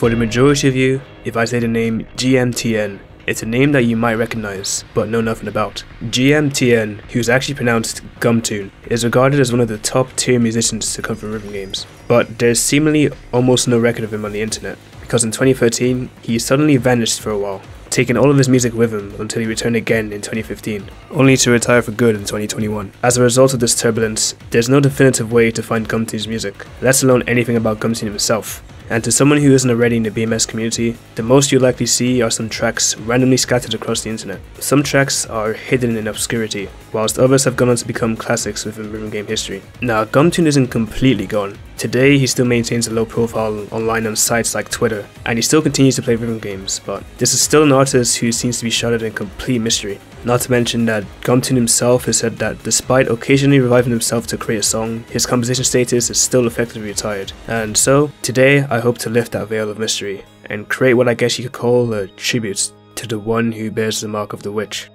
For the majority of you, if I say the name GMTN, it's a name that you might recognize, but know nothing about. GMTN, who's actually pronounced Gumtune, is regarded as one of the top tier musicians to come from rhythm games, but there's seemingly almost no record of him on the internet, because in 2013, he suddenly vanished for a while, taking all of his music with him until he returned again in 2015, only to retire for good in 2021. As a result of this turbulence, there's no definitive way to find Gumtune's music, let alone anything about Gumtune himself. And to someone who isn't already in the BMS community, the most you'll likely see are some tracks randomly scattered across the internet. Some tracks are hidden in obscurity, whilst others have gone on to become classics within rhythm game history. Now, Gumtune isn't completely gone. Today, he still maintains a low profile online on sites like Twitter, and he still continues to play rhythm games, but this is still an artist who seems to be shrouded in complete mystery. Not to mention that Gumtune himself has said that despite occasionally reviving himself to create a song, his composition status is still effectively retired. And so, today I hope to lift that veil of mystery and create what I guess you could call a tribute to the one who bears the mark of the witch.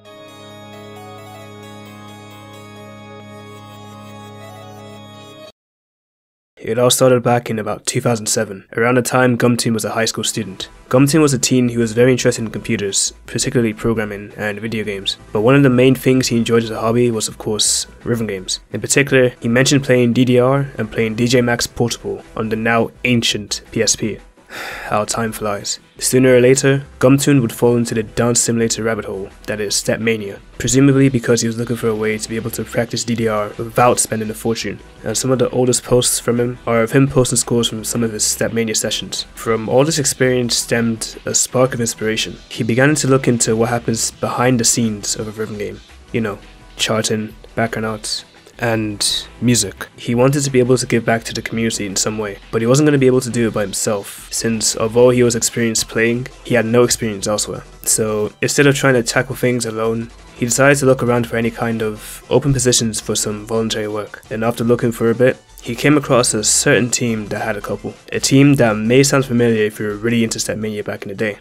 It all started back in about 2007, around the time Gumtune was a high school student. Gumtune was a teen who was very interested in computers, particularly programming and video games, but one of the main things he enjoyed as a hobby was of course rhythm games. In particular, he mentioned playing DDR and playing DJ Max Portable on the now ancient PSP. How time flies. Sooner or later, Gumtune would fall into the dance simulator rabbit hole, that is, Stepmania, presumably because he was looking for a way to be able to practice DDR without spending a fortune, and some of the oldest posts from him are of him posting scores from some of his Stepmania sessions. From all this experience stemmed a spark of inspiration. He began to look into what happens behind the scenes of a rhythm game. You know, charting, background arts, and music. He wanted to be able to give back to the community in some way, but he wasn't going to be able to do it by himself, since although he was experienced playing, he had no experience elsewhere. So instead of trying to tackle things alone, he decided to look around for any kind of open positions for some voluntary work. And after looking for a bit, he came across a certain team that had a couple. A team that may sound familiar if you're really into Stepmania back in the day.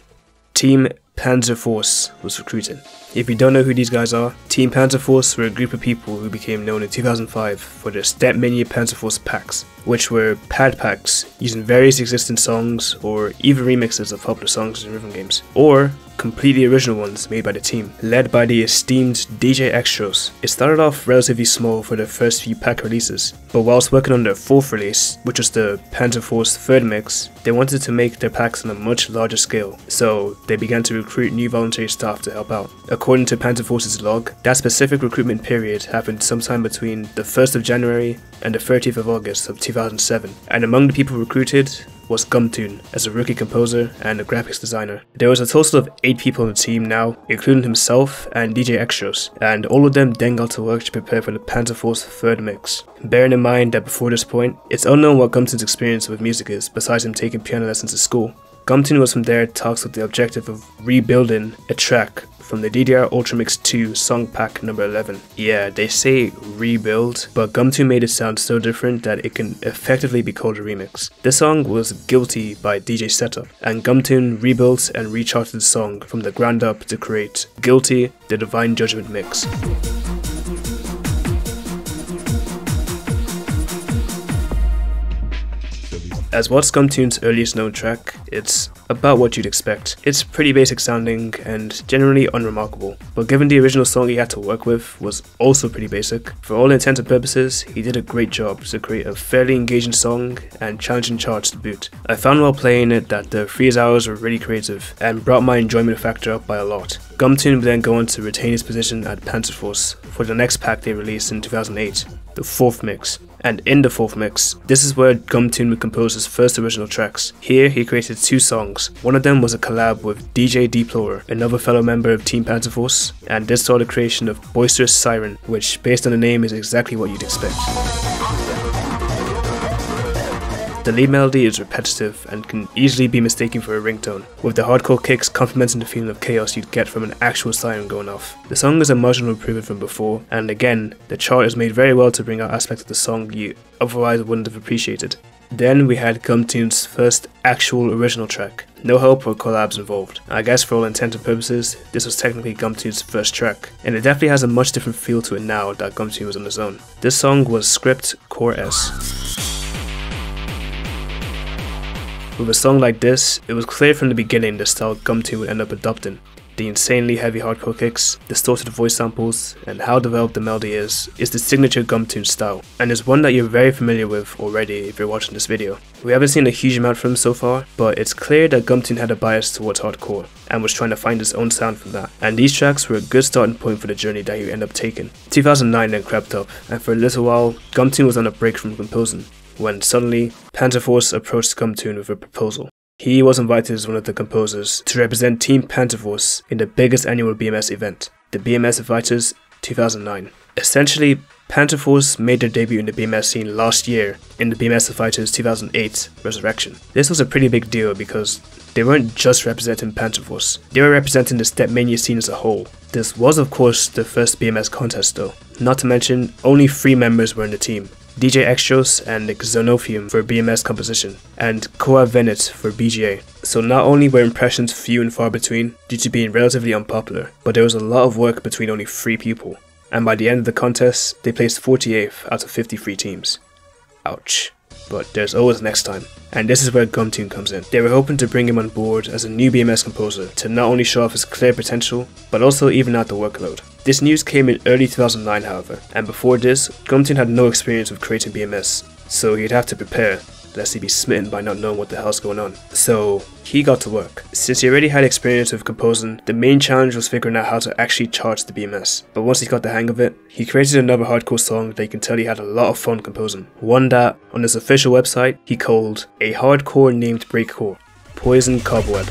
Team Panzer Force was recruited. If you don't know who these guys are, Team Panzer Force were a group of people who became known in 2005 for their Stepmania Panzer Force packs, which were pad packs using various existing songs or even remixes of popular songs in rhythm games, or completely original ones made by the team, led by the esteemed DJ Extrose. It started off relatively small for their first few pack releases, but whilst working on their fourth release, which was the Panzer Force third mix, they wanted to make their packs on a much larger scale, so they began to recruit new voluntary staff to help out. According to Panzer Force's log, that specific recruitment period happened sometime between the 1st of January and the 30th of August of 2007, and among the people recruited was Gumtune as a rookie composer and a graphics designer. There was a total of 8 people on the team now, including himself and DJ Extrose, and all of them then got to work to prepare for the Panzer Force third mix. Bearing in mind that before this point, it's unknown what Gumtune's experience with music is besides him taking piano lessons at school. Was from there talks with the objective of rebuilding a track from the DDR Ultramix 2 song pack number 11. Yeah, they say rebuild, but Gumtune made it sound so different that it can effectively be called a remix. This song was Guilty by DJ Setup, and Gumtune rebuilt and recharted the song from the ground up to create Guilty, the Divine Judgment mix. As what's Gumtune's earliest known track, it's about what you'd expect. It's pretty basic sounding and generally unremarkable, but given the original song he had to work with was also pretty basic, for all intents and purposes, he did a great job to create a fairly engaging song and challenging charts to boot. I found while playing it that the freeze arrows were really creative and brought my enjoyment factor up by a lot. Gumtune would then go on to retain his position at Panzerforce for the next pack they released in 2008, the fourth mix. And in the fourth mix, this is where Gumtune would compose his first original tracks. Here, he created two songs. One of them was a collab with DJ Deplorer, another fellow member of Team Panzerforce, and this saw the creation of Boisterous Siren, which, based on the name, is exactly what you'd expect. The lead melody is repetitive and can easily be mistaken for a ringtone, with the hardcore kicks complementing the feeling of chaos you'd get from an actual siren going off. The song is a marginal improvement from before, and again, the chart is made very well to bring out aspects of the song you otherwise wouldn't have appreciated. Then we had Gumtune's first actual original track. No help or collabs involved. I guess for all intents and purposes, this was technically Gumtune's first track, and it definitely has a much different feel to it now that Gumtune was on his own. This song was Script Core S. With a song like this, it was clear from the beginning the style Gumtune would end up adopting. The insanely heavy hardcore kicks, distorted voice samples, and how developed the melody is, is the signature Gumtune style, and is one that you're very familiar with already if you're watching this video. We haven't seen a huge amount from him so far, but it's clear that Gumtune had a bias towards hardcore, and was trying to find his own sound from that, and these tracks were a good starting point for the journey that he would end up taking. 2009 then crept up, and for a little while, Gumtune was on a break from composing, when suddenly, Panzerforce approached Gumtune with a proposal. He was invited as one of the composers to represent Team Panzerforce in the biggest annual BMS event, the BMS Fighters 2009. Essentially, Panzerforce made their debut in the BMS scene last year in the BMS Fighters 2008 Resurrection. This was a pretty big deal because they weren't just representing Panzerforce, they were representing the Stepmania scene as a whole. This was of course the first BMS contest though, not to mention only three members were in the team, DJ Extrose and Xenophium for BMS composition, and Koa Venet for BGA. So not only were impressions few and far between due to being relatively unpopular, but there was a lot of work between only 3 people. And by the end of the contest, they placed 48th out of 53 teams. Ouch but there's always next time. And this is where Gumtune comes in. They were hoping to bring him on board as a new BMS composer to not only show off his clear potential, but also even out the workload. This news came in early 2009 however, and before this, Gumtune had no experience with creating BMS, so he'd have to prepare, lest he be smitten by not knowing what the hell's going on. So he got to work. Since he already had experience with composing, the main challenge was figuring out how to actually charge the BMS. But once he got the hang of it, he created another hardcore song that you can tell he had a lot of fun composing. One that, on his official website, he called a hardcore named breakcore, Poison Cobweb.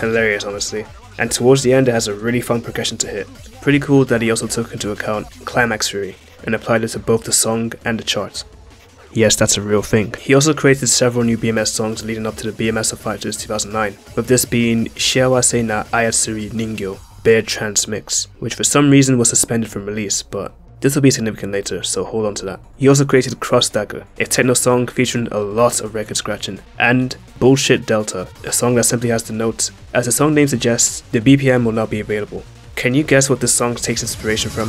Hilarious, honestly. And towards the end, it has a really fun progression to hit. Pretty cool that he also took into account Climax Fury and applied it to both the song and the charts. Yes, that's a real thing. He also created several new BMS songs leading up to the BMS of Fighters 2009, with this being Shiawase na Ayatsuri Ningyo, Bear Trance Mix, which for some reason was suspended from release, but this will be significant later, so hold on to that. He also created Cross Dagger, a techno song featuring a lot of record scratching, and Bullshit Delta, a song that simply has the note, as the song name suggests, the BPM will not be available. Can you guess what this song takes inspiration from?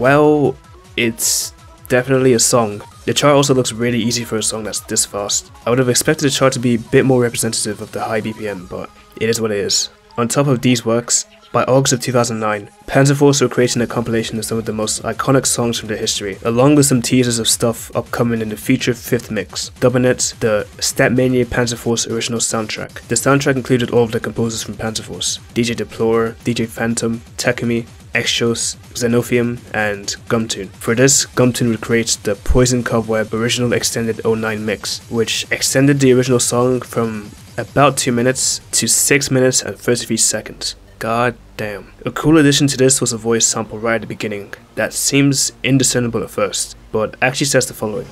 Well, it's definitely a song. The chart also looks really easy for a song that's this fast. I would have expected the chart to be a bit more representative of the high BPM, but it is what it is. On top of these works, by August of 2009, Panzerforce were creating a compilation of some of the most iconic songs from their history, along with some teasers of stuff upcoming in the future fifth mix, dubbing it the Stepmania Panzerforce original soundtrack. The soundtrack included all of the composers from Panzerforce, DJ Deplore, DJ Phantom, Takumi, Extrose, Xenophium, and Gumtune. For this, Gumtune would create the Poison Cobweb original extended 09 mix, which extended the original song from about 2 minutes to 6 minutes and 33 seconds. God damn. A cool addition to this was a voice sample right at the beginning that seems indiscernible at first, but actually says the following.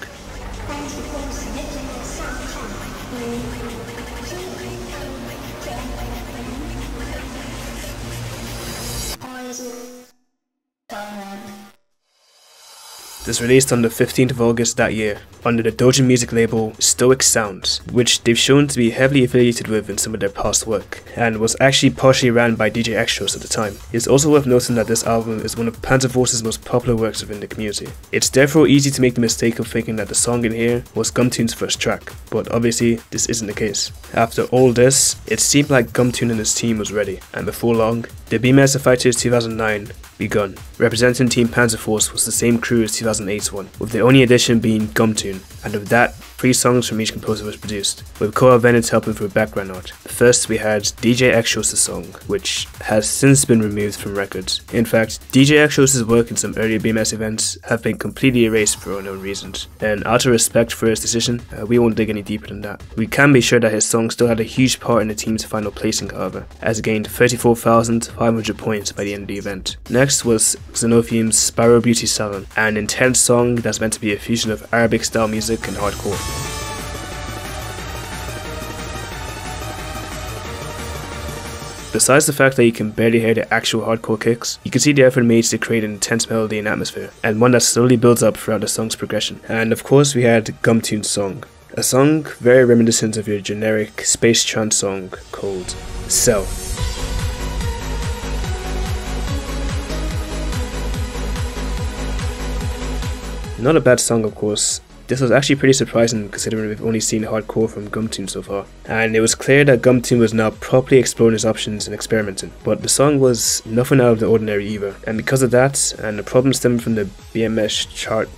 This released on the 15th of August that year under the Dojin music label Stoic Sounds, which they've shown to be heavily affiliated with in some of their past work, and was actually partially ran by DJ Extrose at the time. It's also worth noting that this album is one of Panzerforce's most popular works within the community. It's therefore easy to make the mistake of thinking that the song in here was Gumtune's first track, but obviously this isn't the case. After all this, it seemed like Gumtune and his team was ready, and before long, the BMS Fighters 2009 begun. Representing Team Panzerforce was the same crew as 2008's one, with the only addition being Gumtune, and with that, three songs from each composer was produced, with Koa Venet helping for background art. First, we had DJ Extrose' song, which has since been removed from records. In fact, DJ Extrose' work in some earlier BMS events have been completely erased for unknown reasons, and out of respect for his decision, uh, we won't dig any deeper than that. We can be sure that his song still had a huge part in the team's final placing, however, as it gained 34,500 points by the end of the event. Next was Xenophium's Sparrow Beauty Salon, an intense song that's meant to be a fusion of Arabic style music and hardcore. Besides the fact that you can barely hear the actual hardcore kicks, you can see the effort made to create an intense melody and atmosphere, and one that slowly builds up throughout the song's progression. And of course we had Gumtune's song, a song very reminiscent of your generic space trance song called Cell. Not a bad song, of course. This was actually pretty surprising considering we've only seen hardcore from Gumtune so far. And it was clear that Gumtune was now properly exploring his options and experimenting. But the song was nothing out of the ordinary either. And because of that, and the problem stemming from the BMS chart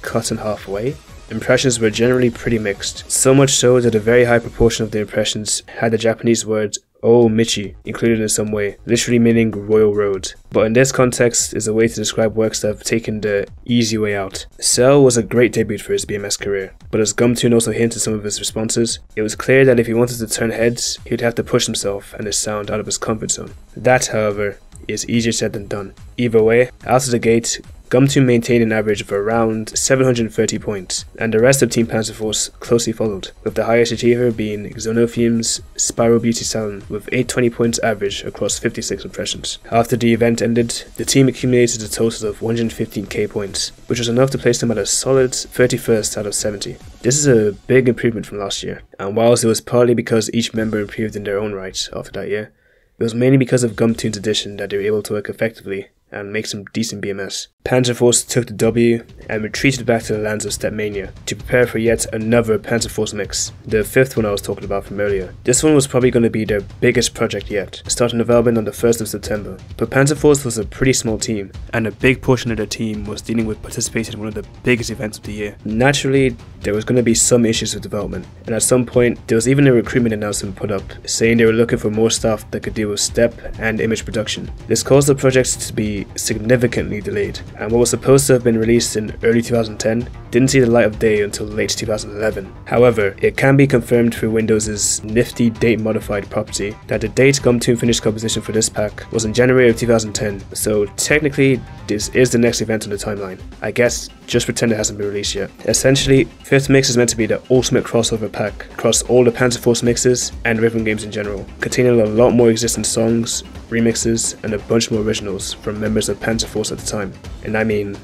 cutting halfway, impressions were generally pretty mixed. So much so that a very high proportion of the impressions had the Japanese word Oh Michi included in some way, literally meaning royal road. But in this context is a way to describe works that have taken the easy way out. Cell was a great debut for his BMS career, but as Gumtune also hinted some of his responses, it was clear that if he wanted to turn heads, he would have to push himself and his sound out of his comfort zone. That, however, is easier said than done. Either way, out of the gate, Gumtune maintained an average of around 730 points, and the rest of Team Panzerforce closely followed, with the highest achiever being Xenophium's Spiral Beauty Salon with 820 points average across 56 impressions. After the event ended, the team accumulated a total of 115k points, which was enough to place them at a solid 31st out of 70. This is a big improvement from last year, and whilst it was partly because each member improved in their own right after that year, it was mainly because of Gumtune's addition that they were able to work effectively and make some decent BMS. Panzerforce took the W and retreated back to the lands of Stepmania to prepare for yet another Panzerforce mix, the fifth one I was talking about from earlier. This one was probably going to be their biggest project yet, starting development on the 1st of September. But Panzerforce was a pretty small team, and a big portion of their team was dealing with participating in one of the biggest events of the year. Naturally, there was going to be some issues with development, and at some point, there was even a recruitment announcement put up saying they were looking for more staff that could deal with step and image production. This caused the project to be significantly delayed, and what was supposed to have been released in early 2010 didn't see the light of day until late 2011. However, it can be confirmed through Windows' nifty date modified property that the date Gumtune finished composition for this pack was in January of 2010, so technically this is the next event on the timeline. I guess just pretend it hasn't been released yet. Essentially, 5th Mix is meant to be the ultimate crossover pack across all the Panzer Force mixes and rhythm games in general, containing a lot more existing songs, remixes, and a bunch more originals from members of Panzerforce at the time. And I mean,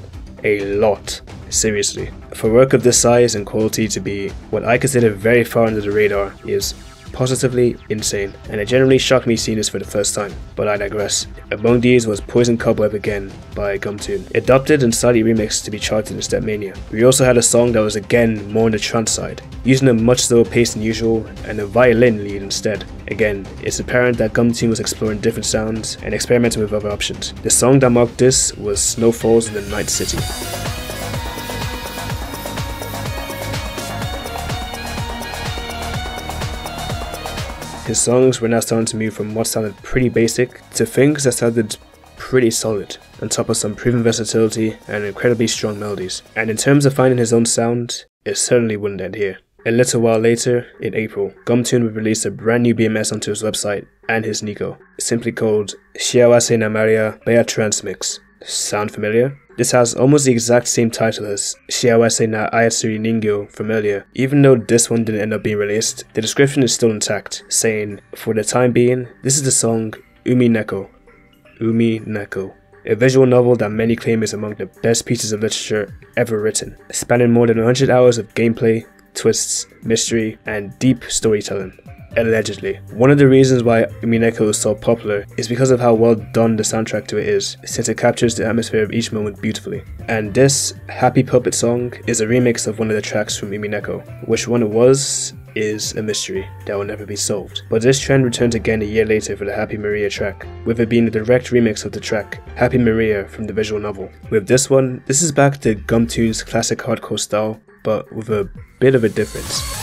a lot. Seriously. For work of this size and quality to be what I consider very far under the radar is positively insane, and it generally shocked me seeing this for the first time, but I digress. Among these was Poison Cobweb Again by Gumtune, adopted and slightly remixed to be charted in Stepmania. We also had a song that was again more on the trance side, using a much slower pace than usual and a violin lead instead. Again, it's apparent that Gumtune was exploring different sounds and experimenting with other options. The song that marked this was Snowfalls in the Night City. His songs were now starting to move from what sounded pretty basic to things that sounded pretty solid, on top of some proven versatility and incredibly strong melodies. And in terms of finding his own sound, it certainly wouldn't end here. A little while later, in April, Gumtune would release a brand new BMS onto his website and his Nico, simply called Shiawase na Maria Bea Trance Mix. Sound familiar? This has almost the exact same title as Shiawase na Ayatsuri Ningyo from earlier. Even though this one didn't end up being released, the description is still intact, saying, For the time being, this is the song Umi Neko. Umi Neko. A visual novel that many claim is among the best pieces of literature ever written, spanning more than 100 hours of gameplay, twists, mystery, and deep storytelling. Allegedly. One of the reasons why Umineko is so popular is because of how well done the soundtrack to it is, since it captures the atmosphere of each moment beautifully. And this Happy Puppet song is a remix of one of the tracks from Umineko. Which one it was is a mystery that will never be solved. But this trend returns again a year later for the Happy Maria track, with it being a direct remix of the track Happy Maria from the visual novel. With this one, this is back to Gumtune's classic hardcore style, but with a bit of a difference.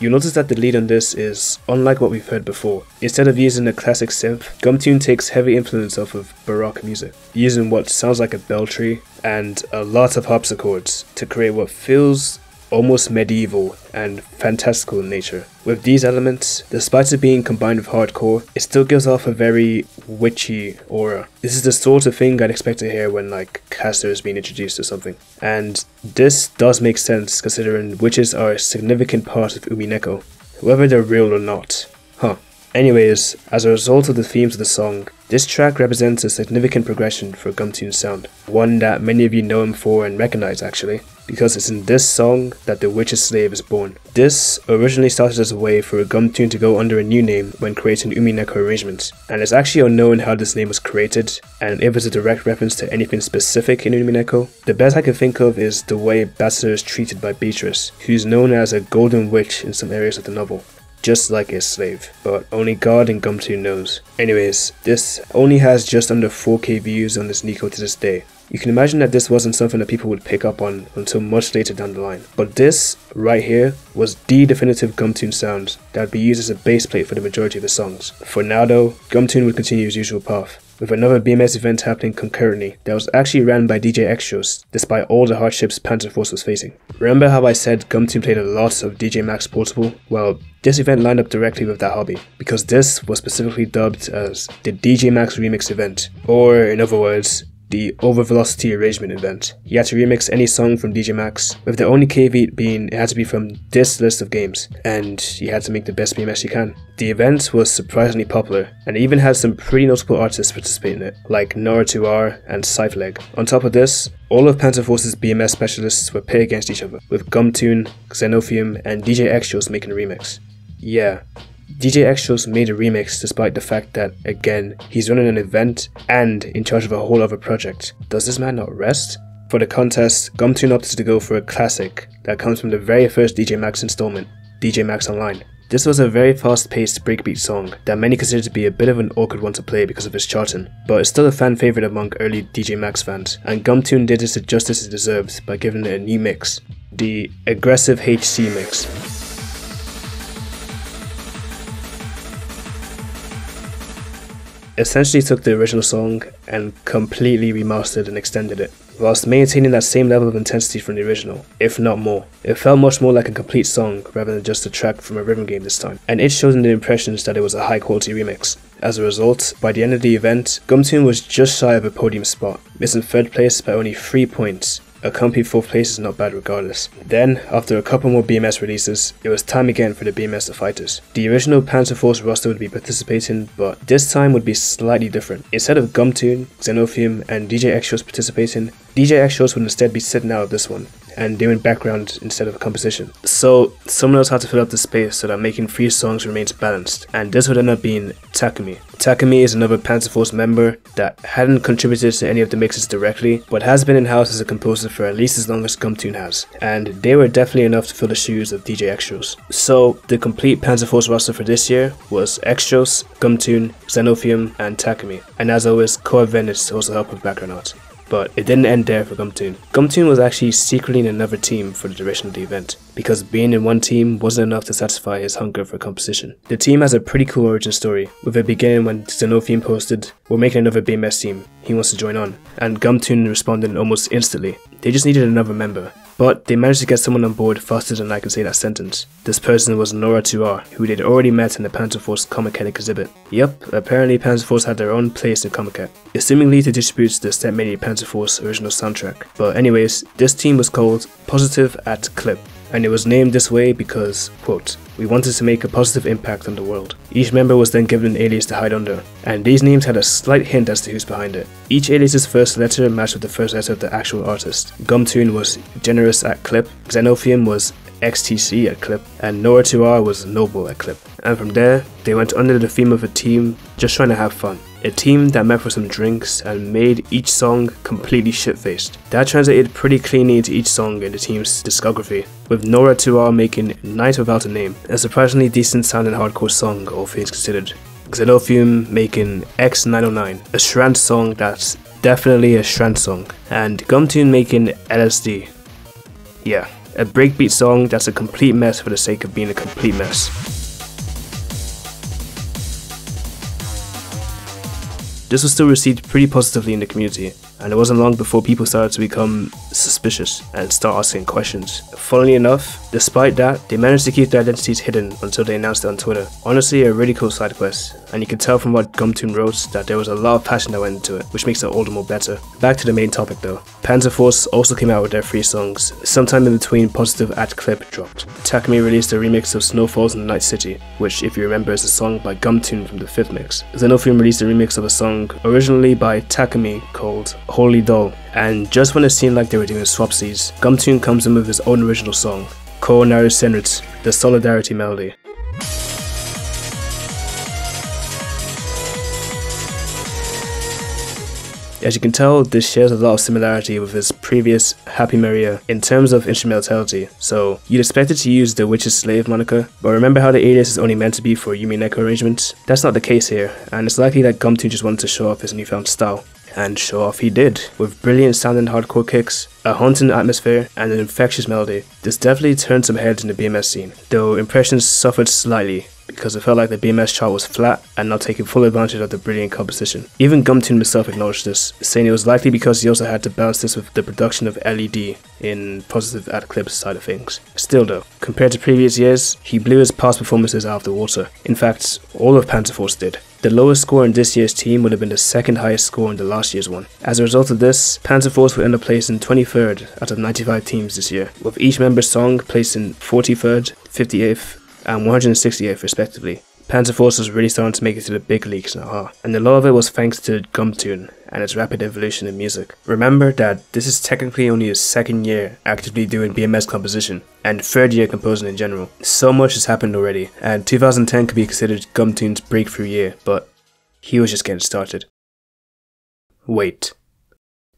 You'll notice that the lead on this is unlike what we've heard before. Instead of using a classic synth, Gumtune takes heavy influence off of Baroque music, using what sounds like a bell tree and a lot of harpsichords to create what feels almost medieval and fantastical in nature. With these elements, despite it being combined with hardcore, it still gives off a very witchy aura. This is the sort of thing I'd expect to hear when like Caster is being introduced or something. And this does make sense considering witches are a significant part of Umineko, whether they're real or not. Huh. Anyways, as a result of the themes of the song, this track represents a significant progression for Gumtune's sound, one that many of you know him for and recognize actually. Because it's in this song that the Witch's Slave is born. This originally started as a way for a Gumtune to go under a new name when creating Umineko arrangements, and it's actually unknown how this name was created and if it's a direct reference to anything specific in Umineko. The best I can think of is the way Basara is treated by Beatrice, who's known as a golden witch in some areas of the novel just like his slave, but only God and Gumtune knows. Anyways, this only has just under 4k views on this Nico to this day. You can imagine that this wasn't something that people would pick up on until much later down the line. But this, right here, was the definitive Gumtune sound that would be used as a bass plate for the majority of the songs. For now though, Gumtune would continue his usual path with another BMS event happening concurrently that was actually ran by DJ Extrose, despite all the hardships Panzer Force was facing. Remember how I said Gumtune played a lot of DJ Max Portable? Well, this event lined up directly with that hobby, because this was specifically dubbed as the DJ Max Remix event, or in other words, the Overvelocity Arrangement event. He had to remix any song from DJ Max, with the only caveat being it had to be from this list of games, and he had to make the best BMS he can. The event was surprisingly popular, and even had some pretty notable artists participate in it, like Nora2R and Cypherleg. On top of this, all of Panzer Force's BMS specialists were pit against each other, with Gumtune, Xenophium, and DJ Extrose making a remix. Yeah, DJ Extrose made a remix despite the fact that, again, he's running an event and in charge of a whole other project. Does this man not rest? For the contest, Gumtune opted to go for a classic that comes from the very first DJ Max installment, DJ Max Online. This was a very fast paced breakbeat song that many consider to be a bit of an awkward one to play because of its charting, but it's still a fan favourite among early DJ Max fans, and Gumtune did this the justice it deserved by giving it a new mix, the Aggressive HC mix. Essentially took the original song and completely remastered and extended it, whilst maintaining that same level of intensity from the original, if not more. It felt much more like a complete song rather than just a track from a rhythm game this time, and it showed in the impressions that it was a high quality remix. As a result, by the end of the event, Gumtune was just shy of a podium spot, missing third place by only 3 points, a comfy fourth place is not bad regardless. Then, after a couple more BMS releases, it was time again for the BMS to fighters. The original Panzer Force roster would be participating, but this time would be slightly different. Instead of Gumtune, Xenophium, and DJ Extrose participating, DJ Extrose would instead be sitting out of this one, and doing background instead of composition. So someone else had to fill up the space so that making three songs remains balanced, and this would end up being Takumi. Takumi is another Panzer Force member that hadn't contributed to any of the mixes directly, but has been in-house as a composer for at least as long as Gumtune has, and they were definitely enough to fill the shoes of DJ Extrose. So the complete Panzer Force roster for this year was Extrose, Gumtune, Xenophium, and Takumi, and as always, Core Venice also helped with background art but it didn't end there for Gumtune. Gumtune was actually secretly in another team for the duration of the event, because being in one team wasn't enough to satisfy his hunger for competition. The team has a pretty cool origin story, with it beginning when Xenophium posted, we're making another BMS team, he wants to join on, and Gumtune responded almost instantly. They just needed another member, but they managed to get someone on board faster than I can say that sentence. This person was Nora2R, who they'd already met in the Panzer Force Comiket exhibit. Yep, apparently Panzer Force had their own place in Comic Comiket, assumingly to distribute the Stepmania Panzer Force original soundtrack. But anyways, this team was called Positive at Clip, and it was named this way because, quote, we wanted to make a positive impact on the world. Each member was then given an alias to hide under, and these names had a slight hint as to who's behind it. Each alias's first letter matched with the first letter of the actual artist. Gumtune was Generous at Clip, Xenophium was XTC at Clip, and Nora2R was Noble at Clip. And from there, they went under the theme of a team just trying to have fun. A team that met for some drinks and made each song completely shit-faced. That translated pretty cleanly into each song in the team's discography, with Nora2R making Night Without a Name, a surprisingly decent sounding hardcore song all things considered. Xenophium making X909, a Schranz song that's definitely a Schranz song, and Gumtune making LSD. Yeah, a breakbeat song that's a complete mess for the sake of being a complete mess. This was still received pretty positively in the community, and it wasn't long before people started to become suspicious and start asking questions. Funnily enough, despite that, they managed to keep their identities hidden until they announced it on Twitter. Honestly, a really cool side quest, and you can tell from what Gumtune wrote that there was a lot of passion that went into it, which makes it all the more better. Back to the main topic though. Panzer Force also came out with their three songs, sometime in between Positive at Clip dropped. Takumi released a remix of Snowfalls in the Night City, which if you remember is a song by Gumtune from the fifth mix. Xenophium released a remix of a song originally by Takumi called Holy Doll, And just when it seemed like they were doing swapsies, Gumtune comes in with his own original song, Ko Naru Senrit, the Solidarity Melody. As you can tell, this shares a lot of similarity with his previous Happy Maria in terms of instrumentality, so you'd expect it to use the Witch's Slave moniker, but remember how the alias is only meant to be for Umineko arrangements? That's not the case here, and it's likely that Gumtune just wanted to show off his newfound style. And show off he did, with brilliant sounding hardcore kicks, a haunting atmosphere, and an infectious melody. This definitely turned some heads in the BMS scene, though impressions suffered slightly because it felt like the BMS chart was flat and not taking full advantage of the brilliant composition. Even Gumtune himself acknowledged this, saying it was likely because he also had to balance this with the production of LSD in positive ad clips side of things. Still though, compared to previous years, he blew his past performances out of the water. In fact, all of Panzerforce did. The lowest score in this year's team would have been the second highest score in the last year's one. As a result of this, Panzerforce would end up placing 23rd out of 95 teams this year, with each member's song placing 43rd, 58th, and 168th respectively. Panzerforce was really starting to make it to the big leagues now, huh? And a lot of it was thanks to Gumtune and its rapid evolution in music. Remember that this is technically only his second year actively doing BMS composition, and third year composing in general. So much has happened already, and 2010 could be considered Gumtune's breakthrough year, but he was just getting started. Wait.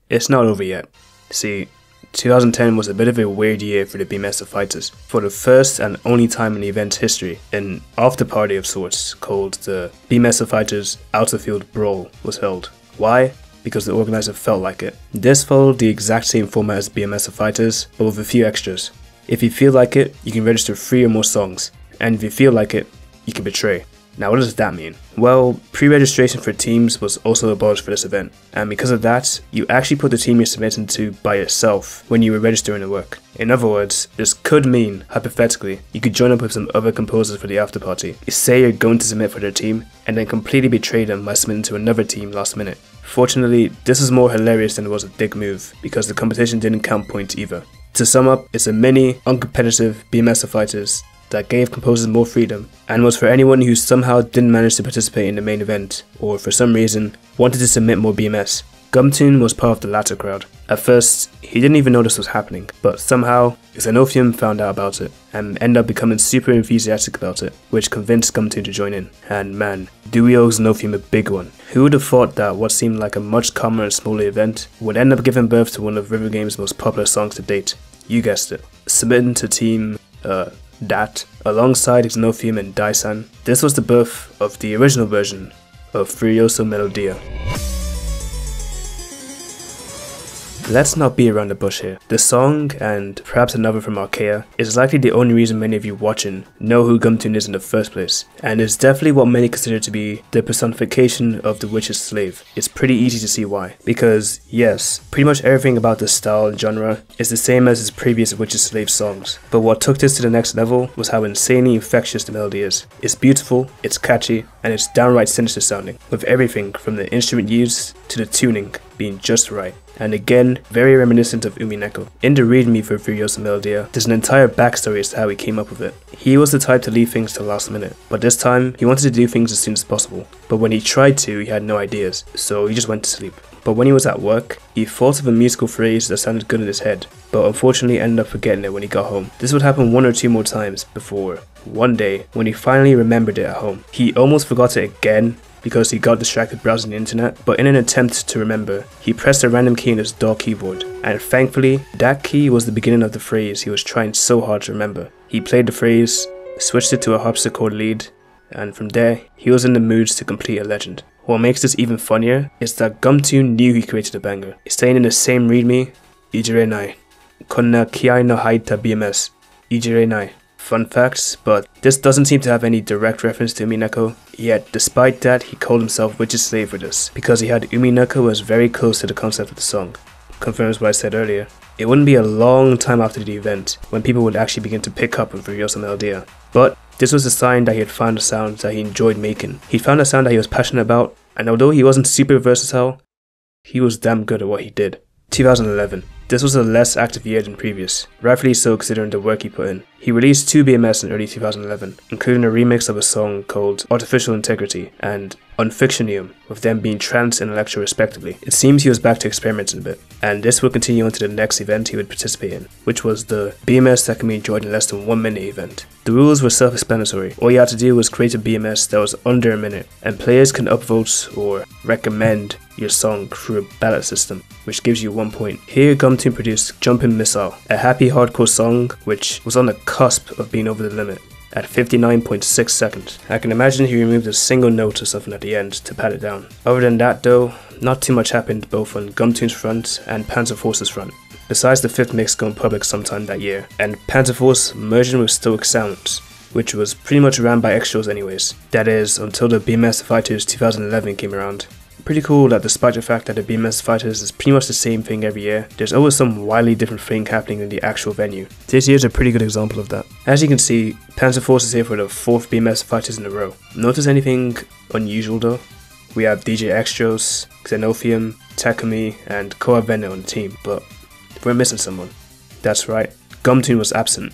It's not over yet. See, 2010 was a bit of a weird year for the BMS Fighters. For the first and only time in the event's history, an after party of sorts called the BMS Fighters Outerfield Brawl was held. Why? Because the organizer felt like it. This followed the exact same format as BMS Fighters, but with a few extras. If you feel like it, you can register three or more songs, and if you feel like it, you can betray. Now, what does that mean? Well, pre registration for teams was also abolished for this event, and because of that, you actually put the team you're submitting to by yourself when you were registering to work. In other words, this could mean, hypothetically, you could join up with some other composers for the after party. You say you're going to submit for their team, and then completely betray them by submitting to another team last minute. Fortunately, this is more hilarious than it was a dick move, because the competition didn't count points either. To sum up, it's a mini, uncompetitive BMS fighters that gave composers more freedom and was for anyone who somehow didn't manage to participate in the main event or for some reason wanted to submit more BMS. Gumtune was part of the latter crowd. At first, he didn't even notice this was happening, but somehow, Xenophium found out about it and ended up becoming super enthusiastic about it, which convinced Gumtune to join in. And man, do we owe Xenophium a big one. Who would have thought that what seemed like a much calmer and smaller event would end up giving birth to one of Rhythm Games' most popular songs to date? You guessed it. Submitting to Team, uh, that, alongside Xenophium and Daisan, this was the birth of the original version of Furioso Melodia. Let's not be around the bush here. The song, and perhaps another from Arcaea, is likely the only reason many of you watching know who Gumtune is in the first place, and is definitely what many consider to be the personification of the witch's slave. It's pretty easy to see why, because yes, pretty much everything about the style and genre is the same as his previous witch's slave songs, but what took this to the next level was how insanely infectious the melody is. It's beautiful, it's catchy, and it's downright sinister sounding, with everything from the instrument used to the tuning being just right and again, very reminiscent of Umineko. In the readme for Furioso Melodia, there's an entire backstory as to how he came up with it. He was the type to leave things to the last minute, but this time, he wanted to do things as soon as possible. But when he tried to, he had no ideas, so he just went to sleep. But when he was at work, he thought of a musical phrase that sounded good in his head, but unfortunately ended up forgetting it when he got home. This would happen one or two more times before, one day, when he finally remembered it at home. He almost forgot it again because he got distracted browsing the internet, but in an attempt to remember, he pressed a random key on his DAW keyboard, and thankfully, that key was the beginning of the phrase he was trying so hard to remember. He played the phrase, switched it to a harpsichord lead, and from there, he was in the mood to complete a legend. What makes this even funnier is that Gumtune knew he created a banger, saying in the same readme, Ijire nai, konna kiai no haita BMS, Ijire fun facts, but this doesn't seem to have any direct reference to Umineko, yet despite that he called himself Witch's Slave for this, because he had Umineko was very close to the concept of the song. Confirms what I said earlier. It wouldn't be a long time after the event when people would actually begin to pick up on Furioso Melodia, but this was a sign that he had found a sound that he enjoyed making. He found a sound that he was passionate about, and although he wasn't super versatile, he was damn good at what he did. 2011. This was a less active year than previous, rightfully so considering the work he put in. He released two BMS in early 2011, including a remix of a song called Artificial Integrity and Unfictionium, with them being trance and electro respectively. It seems he was back to experimenting a bit, and this will continue on to the next event he would participate in, which was the BMS that can be enjoyed in less than one minute event. The rules were self-explanatory. All you had to do was create a BMS that was under a minute, and players can upvote or recommend your song through a ballot system, which gives you one point. Here, Gumtune produced Jumpin' Missile, a happy hardcore song which was on the cusp of being over the limit at 59.6 seconds. I can imagine he removed a single note or something at the end to pad it down. Other than that though, not too much happened both on Gumtune's front and Panzerforce's front. Besides the fifth mix going public sometime that year, and Panzerforce merging with Stoic Sounds, which was pretty much ran by Extrose anyways. That is, until the BMS Fighters 2011 came around pretty cool that despite the fact that the BMS Fighters is pretty much the same thing every year, there's always some wildly different thing happening in the actual venue. This year's a pretty good example of that. As you can see, Panzerforce is here for the fourth BMS Fighters in a row. Notice anything unusual though? We have DJ Extrose, Xenophium, Takumi, and Koa Vene on the team, but we're missing someone. That's right, Gumtune was absent.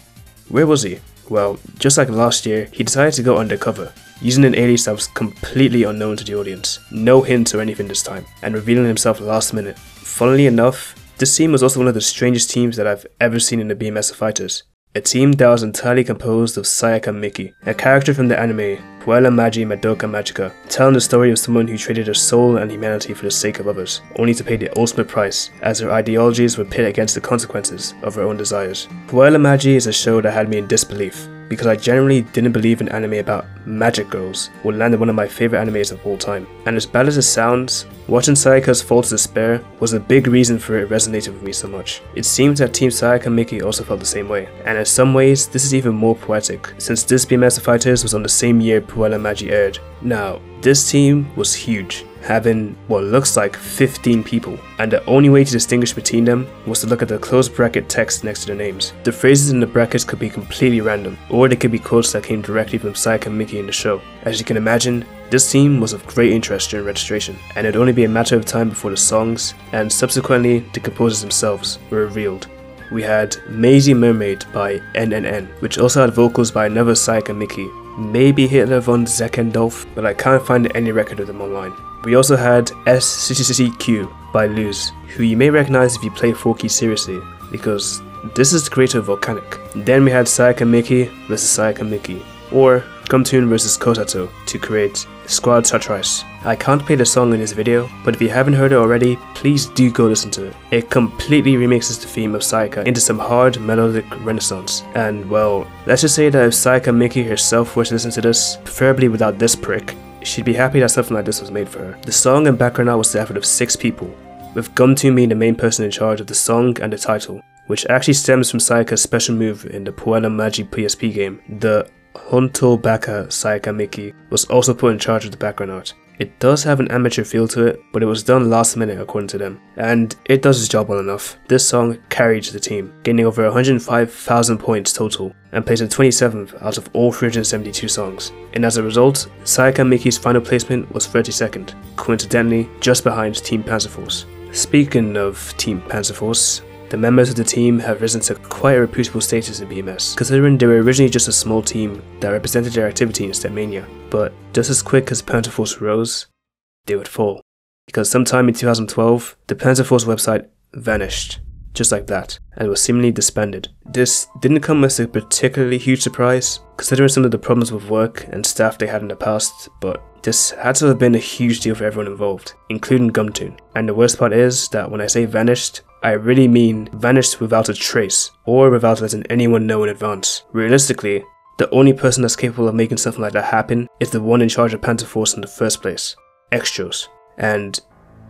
Where was he? Well, just like last year, he decided to go undercover, using an alias that was completely unknown to the audience, no hints or anything this time, and revealing himself last minute. Funnily enough, this team was also one of the strangest teams that I've ever seen in the BMS Fighters. A team that was entirely composed of Sayaka Miki, a character from the anime Puella Magi Madoka Magica, telling the story of someone who traded her soul and humanity for the sake of others, only to pay the ultimate price, as her ideologies were pit against the consequences of her own desires. Puella Magi is a show that had me in disbelief, because I generally didn't believe an anime about magic girls would land in one of my favorite animes of all time. And as bad as it sounds, watching Sayaka's Fall to Despair was a big reason for it resonating with me so much. It seems that Team Sayaka Miki also felt the same way, and in some ways this is even more poetic, since this BMS Fighters was on the same year Puella Magi aired. Now, this team was huge, having what looks like 15 people, and the only way to distinguish between them was to look at the closed bracket text next to their names. The phrases in the brackets could be completely random, or they could be quotes that came directly from Sayaka and Mickey in the show. As you can imagine, this team was of great interest during registration, and it'd only be a matter of time before the songs, and subsequently the composers themselves, were revealed we had Maisie Mermaid by NNN, which also had vocals by another Psyche and Mickey. maybe Hitler von Zeckendorf, but I can't find any record of them online. We also had SCCQ by Luz, who you may recognize if you play Forky seriously, because this is the creator of Volcanic. Then we had Sayaka Miki vs Sayaka Miki, or Gumtune vs Kosato to create Squartatrice. I can't play the song in this video, but if you haven't heard it already, please do go listen to it. It completely remixes the theme of Sayaka into some hard melodic renaissance. And well, let's just say that if Sayaka Miki herself were to listen to this, preferably without this prick, she'd be happy that something like this was made for her. The song and background art was the effort of six people, with Gumtune being the main person in charge of the song and the title, which actually stems from Sayaka's special move in the Puella Magi PSP game, the Honto Baka Sayaka Miki was also put in charge of the background art. It does have an amateur feel to it, but it was done last minute according to them, and it does its job well enough. This song carried the team, gaining over 105,000 points total, and placing 27th out of all 372 songs. And as a result, Sayaka Miki's final placement was 32nd, coincidentally just behind Team Panzerforce. Speaking of Team Panzerforce, the members of the team have risen to quite a reputable status in BMS, considering they were originally just a small team that represented their activity in Stepmania. But just as quick as Panzerforce rose, they would fall. Because sometime in 2012, the Panzerforce website vanished, just like that, and was seemingly disbanded. This didn't come as a particularly huge surprise, considering some of the problems with work and staff they had in the past, but this had to have been a huge deal for everyone involved, including Gumtune. And the worst part is that when I say vanished, I really mean vanished without a trace, or without letting anyone know in advance. Realistically, the only person that's capable of making something like that happen is the one in charge of Panzer Force in the first place, Extrose. And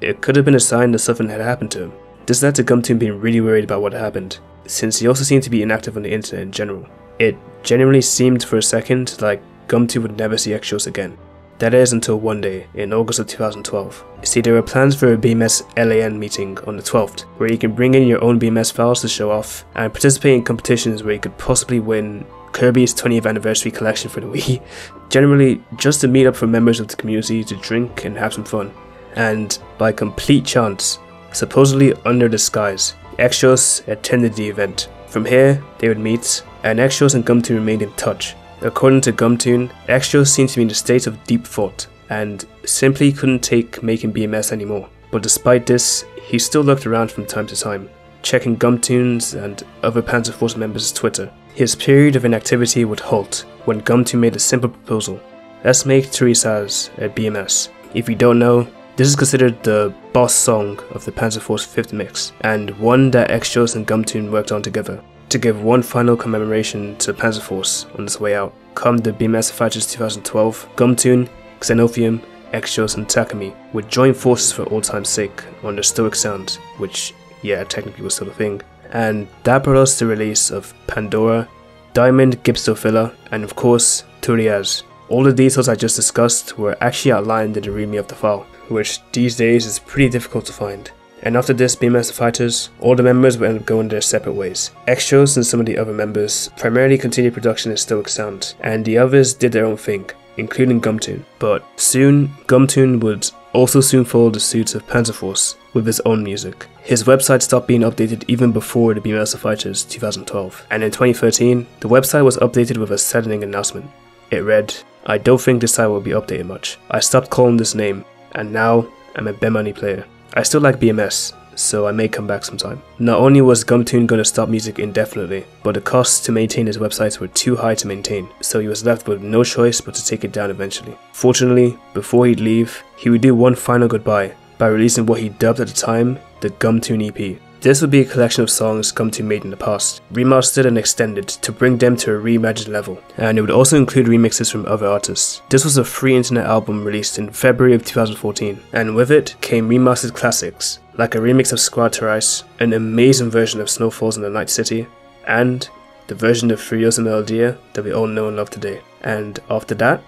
it could have been a sign that something had happened to him. This led to Gumtune being really worried about what happened, since he also seemed to be inactive on the internet in general. It genuinely seemed for a second like Gumtune would never see Extrose again. That is until one day, in August of 2012. See, there were plans for a BMS LAN meeting on the 12th, where you can bring in your own BMS files to show off, and participate in competitions where you could possibly win Kirby's 20th anniversary collection for the Wii. Generally, just to meet up for members of the community to drink and have some fun. And by complete chance, supposedly under disguise, Extrose attended the event. From here, they would meet, and Extrose and Gumtune remained in touch. According to Gumtune, Extrose seemed to be in a state of deep thought, and simply couldn't take making BMS anymore. But despite this, he still looked around from time to time, checking Gumtune's and other Panzer Force members' Twitter. His period of inactivity would halt when Gumtune made a simple proposal. Let's make Teresa's at BMS. If you don't know, this is considered the boss song of the Panzer Force 5th mix, and one that Extrose and Gumtune worked on together to give one final commemoration to Panzer Force on its way out. Come the BMS Fighters 2012, Gumtune, Xenophium, Extrose, and Takumi would join forces for old time's sake on the Stoic Sound, which, yeah, technically was still a thing. And that brought us the release of Pandora, Diamond Gypsophila, and of course, Turiaz. All the details I just discussed were actually outlined in the readme of the file, which these days is pretty difficult to find. And after this BMS Fighters, all the members would end up going their separate ways. Extrose and some of the other members primarily continued production in Stoic Sound, and the others did their own thing, including Gumtune. But soon, Gumtune would also soon follow the suit of Panzer Force with his own music. His website stopped being updated even before the BMS Fighters 2012, and in 2013, the website was updated with a saddening announcement. It read, I don't think this site will be updated much. I stopped calling this name, and now I'm a Bemani player. I still like BMS, so I may come back sometime. Not only was Gumtune going to stop music indefinitely, but the costs to maintain his websites were too high to maintain, so he was left with no choice but to take it down eventually. Fortunately, before he'd leave, he would do one final goodbye by releasing what he dubbed at the time the Gumtune EP. This would be a collection of songs Gumtune made in the past, remastered and extended to bring them to a reimagined level, and it would also include remixes from other artists. This was a free internet album released in February of 2014, and with it came remastered classics, like a remix of Squartatrice, an amazing version of Snow Falls in the Night City, and the version of Furioso Melodia that we all know and love today. And after that,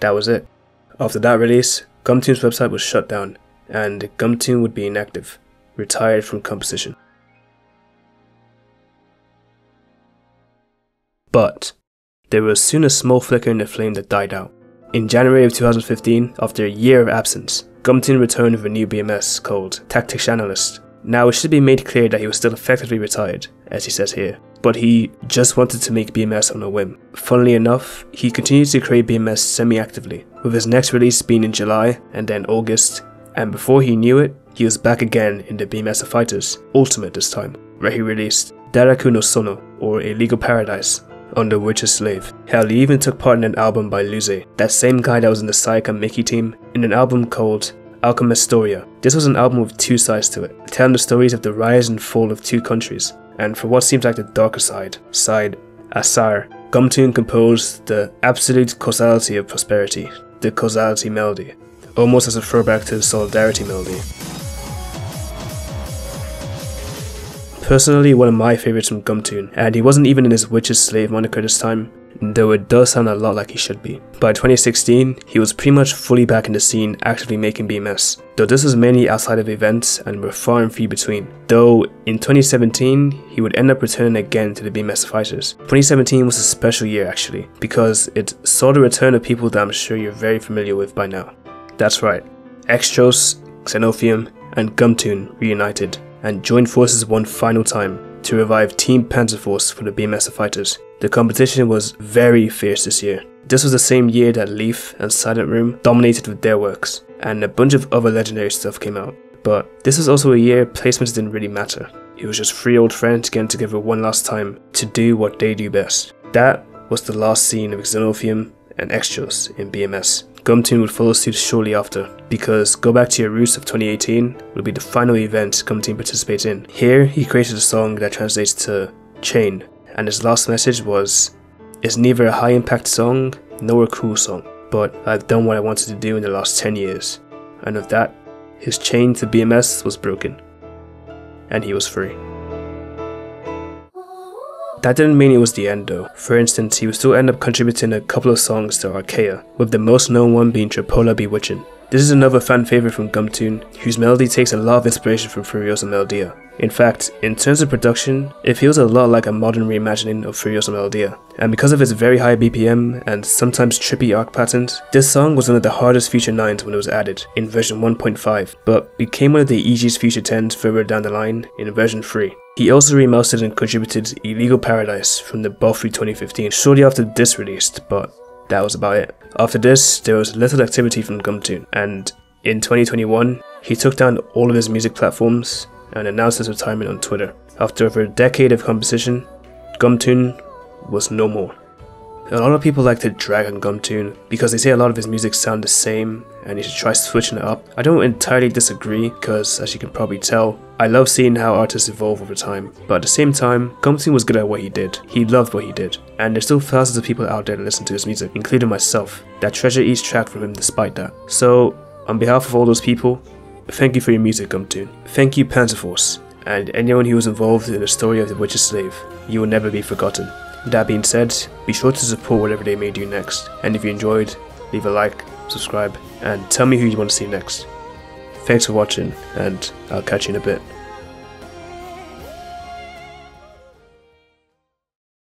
that was it. After that release, Gumtune's website was shut down, and Gumtune would be inactive retired from composition. But there was soon a small flicker in the flame that died out. In January of 2015, after a year of absence, Gumtune returned with a new BMS called Tactics Analyst. Now, it should be made clear that he was still effectively retired, as he says here, but he just wanted to make BMS on a whim. Funnily enough, he continued to create BMS semi actively, with his next release being in July and then August, and before he knew it, he was back again in the BMS Fighters Ultimate this time, where he released Daraku no Sono, or Illegal Paradise, on The Witch's Slave. Hell, he even took part in an album by Luze, that same guy that was in the Sayaka Miki team, in an album called Alchemistoria. This was an album with two sides to it, telling the stories of the rise and fall of two countries, and for what seems like the darker side, side Asar, Gumtune composed the absolute causality of prosperity, the causality melody, almost as a throwback to the solidarity melody. Personally one of my favourites from Gumtune, and he wasn't even in his Witch's Slave moniker this time, though it does sound a lot like he should be. By 2016, he was pretty much fully back in the scene, actively making BMS, though this was mainly outside of events and were far and few between. Though in 2017, he would end up returning again to the BMS fighters. 2017 was a special year actually, because it saw the return of people that I'm sure you're very familiar with by now. That's right, Extrose, Xenophium, and Gumtune reunited and joined forces one final time to revive Team Panzer Force for the BMS fighters. The competition was very fierce this year. This was the same year that Leaf and Silent Room dominated with their works, and a bunch of other legendary stuff came out. But this was also a year placements didn't really matter. It was just three old friends getting together one last time to do what they do best. That was the last scene of Xenophium and Extrose in BMS. Gumtune would follow suit shortly after, because Go Back to Your Roots of 2018 will be the final event Gumtune participates in. Here, he created a song that translates to Chain, and his last message was, It's neither a high impact song nor a cool song, but I've done what I wanted to do in the last 10 years. And with that, his chain to BMS was broken, and he was free. That didn't mean it was the end though. For instance, he would still end up contributing a couple of songs to Arcaea, with the most known one being Trappola Bewitching. This is another fan favourite from Gumtune, whose melody takes a lot of inspiration from Furioso Melodia. In fact, in terms of production, it feels a lot like a modern reimagining of Furioso Melodia. And because of its very high BPM and sometimes trippy arc patterns, this song was one of the hardest Future 9s when it was added, in version 1.5, but became one of the easiest Future 10s further down the line in version 3. He also remastered and contributed Illegal Paradise from the Belfry 2015 shortly after this released, but that was about it. After this, there was little activity from Gumtune, and in 2021, he took down all of his music platforms and announced his retirement on Twitter. After over a decade of composition, Gumtune was no more. A lot of people like to drag on Gumtune because they say a lot of his music sound the same and he should try switching it up. I don't entirely disagree because as you can probably tell, I love seeing how artists evolve over time. But at the same time, Gumtune was good at what he did. He loved what he did. And there's still thousands of people out there that listen to his music, including myself, that treasure each track from him despite that. So, on behalf of all those people, thank you for your music, Gumtune. Thank you, Panzer Force, and anyone who was involved in the story of the Witch's Slave. You will never be forgotten. That being said, be sure to support whatever they may do next, and if you enjoyed, leave a like, subscribe, and tell me who you want to see next. Thanks for watching, and I'll catch you in a bit.